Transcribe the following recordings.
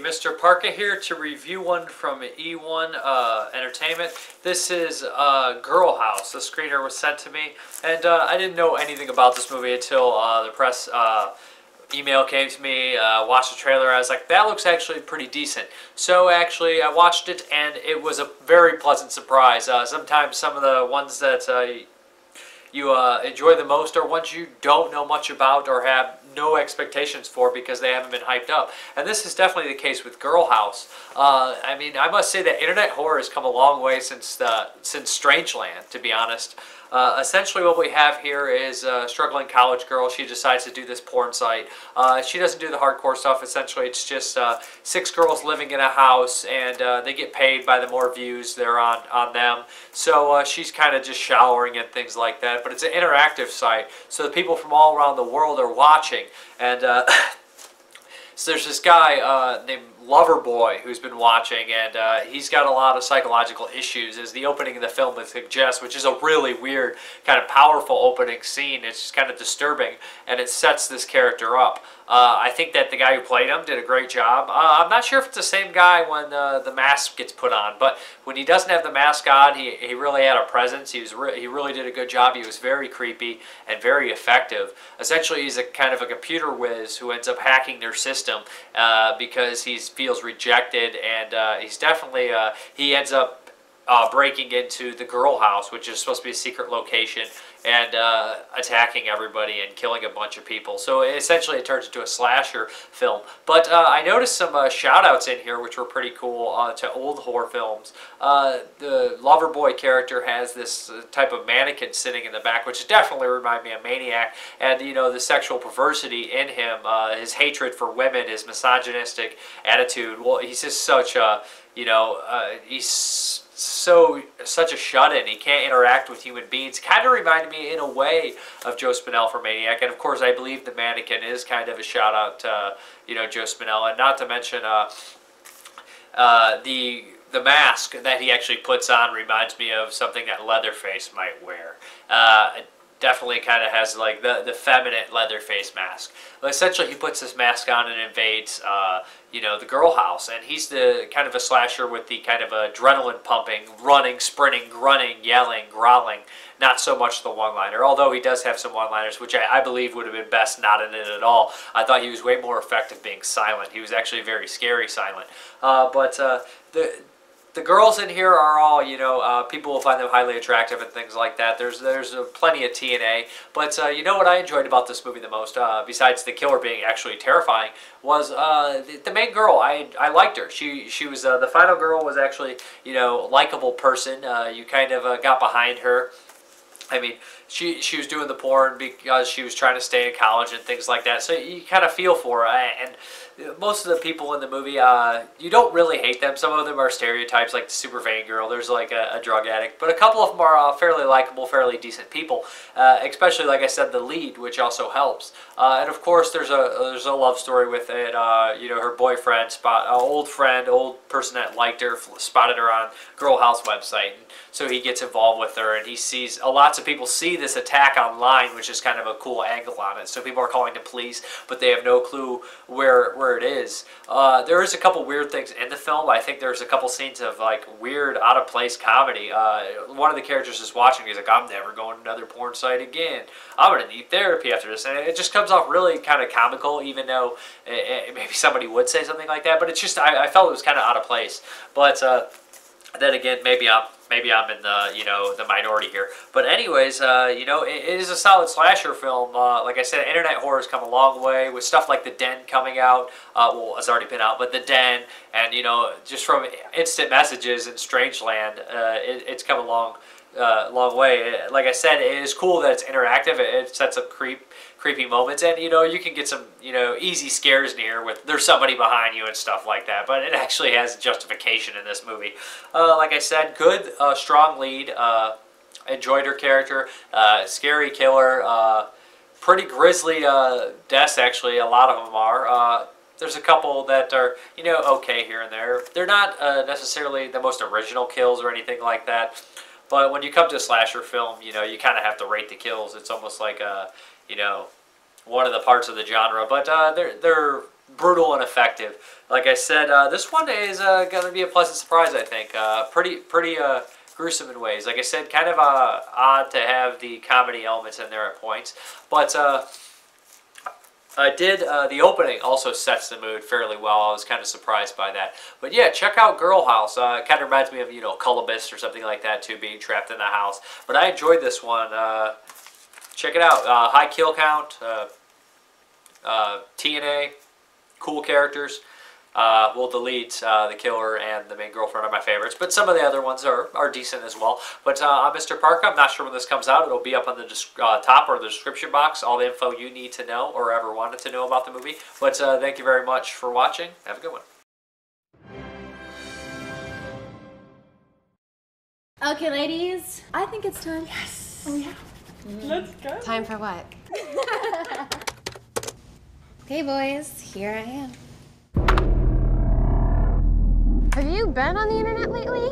Mr. Parka here to review one from E1 uh, Entertainment. This is uh, Girl House. The screener was sent to me, and uh, I didn't know anything about this movie until uh, the press uh, email came to me, uh, watched the trailer, I was like, that looks actually pretty decent. So actually, I watched it, and it was a very pleasant surprise. sometimes some of the ones that you enjoy the most are ones you don't know much about or have no expectations for because they haven't been hyped up. And this is definitely the case with Girl House. Uh, I mean, I must say that internet horror has come a long way since the, since Strangeland, to be honest. Uh, essentially what we have here is a struggling college girl. She decides to do this porn site. Uh, she doesn't do the hardcore stuff. Essentially, it's just uh, six girls living in a house, and uh, they get paid by the more views they're on, on them. So uh, she's kind of just showering and things like that. But it's an interactive site, so the people from all around the world are watching. And uh, so there's this guy named Loverboy who's been watching, and uh, he's got a lot of psychological issues, as the opening of the film would suggest, which is a really weird, kind of powerful opening scene. It's just kind of disturbing, and it sets this character up. Uh, I think that the guy who played him did a great job. Uh, I'm not sure if it's the same guy when uh, the mask gets put on, but when he doesn't have the mask on, he, he really had a presence. He was re he really did a good job. He was very creepy and very effective. Essentially, he's a kind of a computer whiz who ends up hacking their system uh, because he feels rejected, and uh, he's definitely uh, he ends up uh, breaking into the girl house, which is supposed to be a secret location, and uh, attacking everybody and killing a bunch of people. So essentially it turns into a slasher film. But uh, I noticed some uh, shout outs in here which were pretty cool uh, to old horror films. Uh, the Loverboy character has this uh, type of mannequin sitting in the back, which definitely reminded me of Maniac. And, you know, the sexual perversity in him, his hatred for women, his misogynistic attitude. Well, he's just such a, you know, he's so such a shut-in. He can't interact with human beings. Kind of reminded me in a way of Joe Spinell for Maniac, and of course I believe the mannequin is kind of a shout out to you know Joe Spinell, and not to mention uh, uh, the the mask that he actually puts on reminds me of something that Leatherface might wear. Uh, definitely kind of has like the, the feminine Leatherface mask. Essentially, he puts this mask on and invades, uh, you know, the girl house. And he's the kind of a slasher with the kind of adrenaline pumping, running, sprinting, grunting, yelling, growling. Not so much the one-liner, although he does have some one-liners, which I, I believe would have been best not in it at all. I thought he was way more effective being silent. He was actually very scary silent. Uh, but uh, the the girls in here are all, you know, uh, people will find them highly attractive and things like that. There's there's uh, plenty of TNA, but uh, you know what I enjoyed about this movie the most, uh, besides the killer being actually terrifying, was uh, the, the, main girl. I I liked her. She she was uh, the final girl was actually you know likable person. you kind of got behind her. I mean, she she was doing the porn because she was trying to stay in college and things like that. So you kind of feel for her. And most of the people in the movie, uh, you don't really hate them. Some of them are stereotypes, like the super vain girl. There's like a, a drug addict, but a couple of them are uh, fairly likable, fairly decent people. Uh, especially, like I said, the lead, which also helps. Uh, and of course, there's a there's a love story with it. Uh, you know, her boyfriend, spot, old friend, old person that liked her, spotted her on Girl House website. And so he gets involved with her, and he sees uh, lots of people see this attack online, which is kind of a cool angle on it. So people are calling the police, but they have no clue where where it is. Uh, there is a couple weird things in the film. I think there's a couple scenes of like weird, out of place comedy. Uh, one of the characters is watching. He's like, "I'm never going to another porn site again. I'm gonna need therapy after this," and it just comes off really kind of comical, even though it, eh, it, eh, maybe somebody would say something like that. But it's just I, I felt it was kind of out of place. But uh, then again, maybe I'm maybe I'm in the you know the minority here. But anyways, uh, you know it, it is a solid slasher film. Uh, like I said, internet horror has come a long way with stuff like The Den coming out. Uh, well, it's already been out, but The Den and you know just from instant messages and Strangeland, uh, it, it's come a long uh, long way. Like I said, it is cool that it's interactive. It, it sets up creep creepy moments, and you know you can get some you know easy scares near with there's somebody behind you and stuff like that. But it actually has justification in this movie. Uh, like I said, good, uh, strong lead. Uh, enjoyed her character. Uh, scary killer. Uh, pretty grisly uh, deaths actually. A lot of them are. there's a couple that are, you know, okay here and there. They're not necessarily the most original kills or anything like that. But when you come to a slasher film, you know, you kind of have to rate the kills. It's almost like a, you know, one of the parts of the genre. But uh, they're they're brutal and effective. Like I said, uh, this one is uh, going to be a pleasant surprise. I think uh, pretty pretty uh, gruesome in ways. Like I said, kind of uh, odd to have the comedy elements in there at points, but. I did, uh, the opening also sets the mood fairly well. I was kind of surprised by that. But yeah, check out Girl House. Uh, it kind of reminds me of, you know, Cullibus or something like that too, being trapped in the house. But I enjoyed this one. Uh, check it out. Uh, high kill count, uh, uh, TNA, cool characters. Uh, we'll delete uh, the killer and the main girlfriend are my favorites, but some of the other ones are, are decent as well. But uh, I'm Mr. Parka. I'm not sure when this comes out. It'll be up on the uh, top or the description box, all the info you need to know or ever wanted to know about the movie. But uh, thank you very much for watching. Have a good one. Okay, ladies, I think it's time. Yes. Oh, yeah. Let's go. Time for what? okay, boys, here I am. Have you been on the internet lately?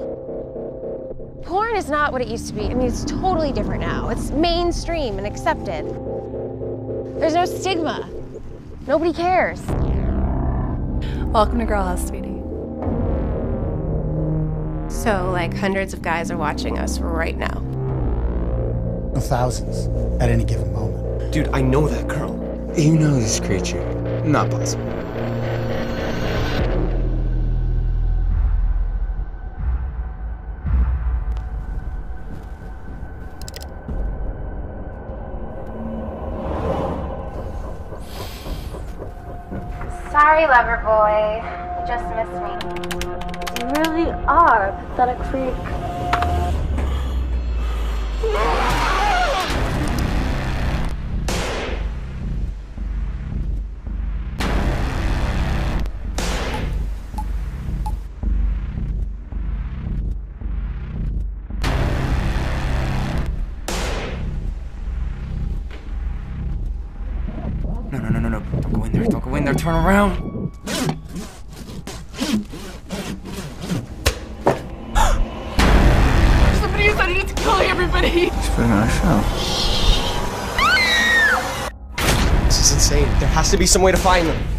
Porn is not what it used to be. I mean, it's totally different now. It's mainstream and accepted. There's no stigma. Nobody cares. Welcome to Girl House, sweetie. So, like, hundreds of guys are watching us right now. Thousands at any given moment. Dude, I know that girl. You know this creature. Not possible. Sorry, lover boy. You just missed me. You really are a pathetic freak. No, no, no, no, no. Don't go in there. Don't go in there. Turn around. Somebody is I need to kill everybody. He's putting on a show. This is insane. There has to be some way to find them.